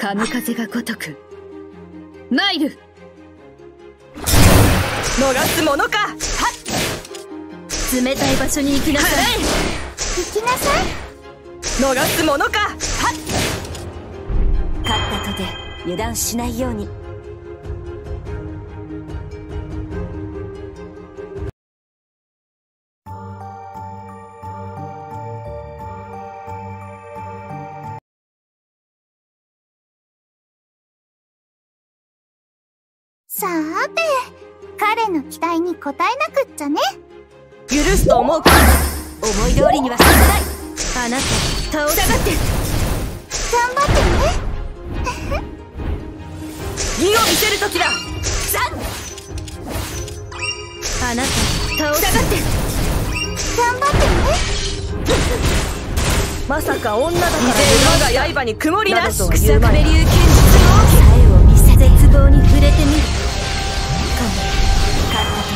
神風が如く。参る。逃すものか。はっ冷たい場所に行きなさい。行きなさい。逃すものか。はっ勝ったとて油断しないようにさーて彼の期待に応えなくっちゃね。許すと思うか。思い通りにはさせない。あなた倒さがって。頑張ってね。義を見せる時だ。あなた倒さがって。頑張ってね。まさか女だから馬が刃に曇りなし。草壁流剣術さえを見せて絶望に触れてみる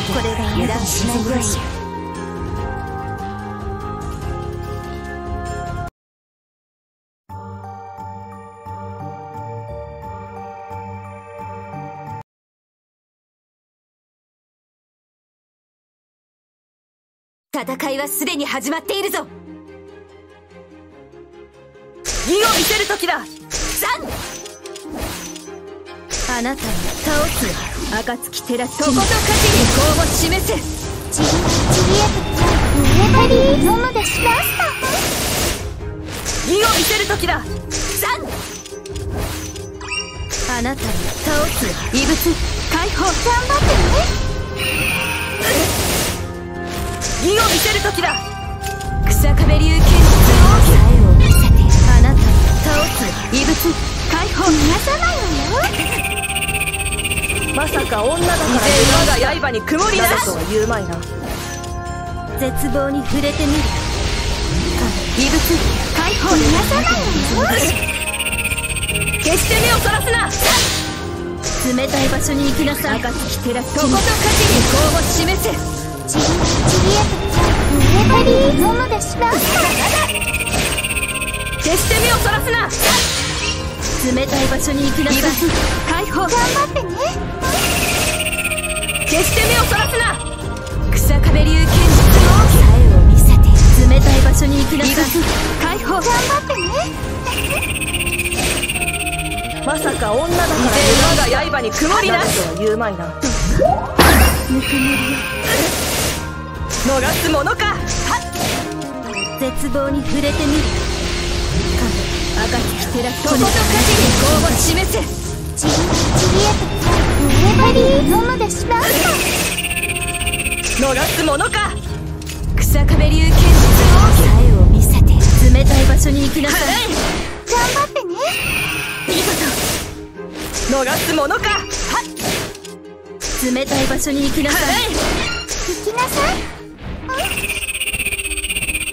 これが油断しないように。戦いはすでに始まっているぞ。義を見せる時だあなたに倒すわ暁照らしとことかしに功を示せちりちりえと上張り飲むでしました義を見せる時だザンあなたに倒すわ異物解放頑張ってね義を見せる時だ草壁流剣術さえを見せてあなたに倒すわ異物解放逃がさないわよまさか女だから。馬が刃に曇りなし。とは言うまいな絶望に触れてみる。異物解放逃がさない。わよ決して目をそらすな。冷たい場所に行きなさい。暁照らしとことかしに功を示せちりちりえと上張り飲むでしました決して目をそらすな冷たい場所に行きなさい。解放頑張ってね。決して目をそらすな。草壁流剣術さえを見せて冷たい場所に行きなさい。解放。頑張ってね。まさか女だから馬が刃に曇りな。しとは言うまいな。ぬくもり逃すものか。絶望に触れてみる。神暁照らしとことかしに功を示せちりちりえと上張り飲むでしました逃すものか草壁流剣術さえを見せて冷たい場所に行きなさい。頑張ってね逃すものかは冷たい。場所に行きなさい。行きなさい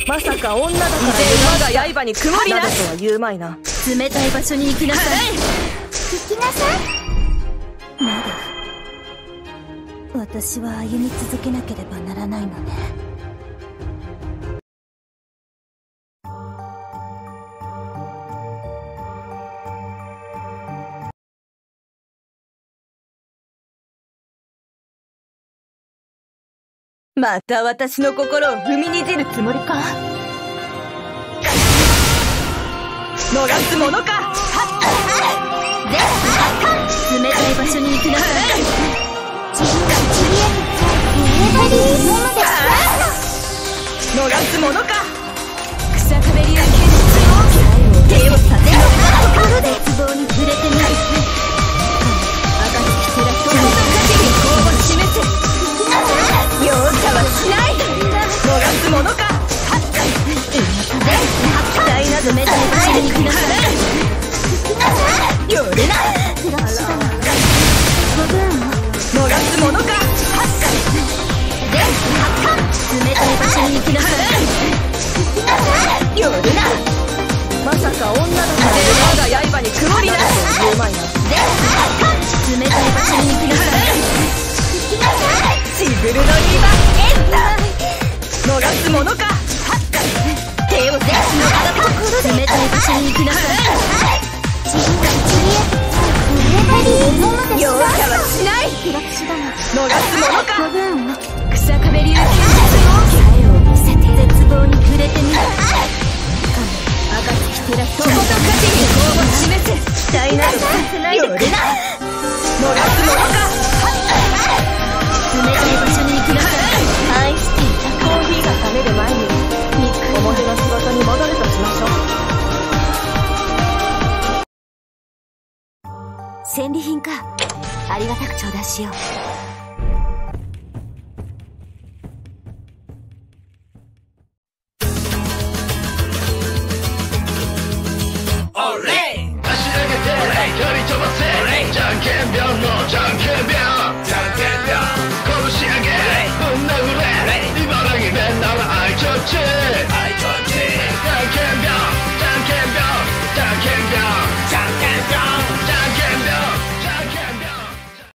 まさか女だから馬が刃に曇りなし。とは言うまいな。冷たい場所に行きなさい。行きなさい。まだ。私は歩み続けなければならないのねまた私の心を踏みにじるつもりか？逃すものか？冷たい場所に行きなさいちりちりえと上張り飲むでしました逃すものか？草壁流剣術手をさせろ。ところで冷たい場所に行きな。さいよれな。逃すものか冷たい場所に行きな。さいよるな。まさかり手を出しの冷たい場所に行きなさいちりちりヘリーモモで容赦はしない逃すものか草壁流剣術さえを見せて絶望に触れてみる暁照らしとことかし希望を示せ期戦利品か。ありがたく頂戴しよう。オレイげて飛び飛ばせ！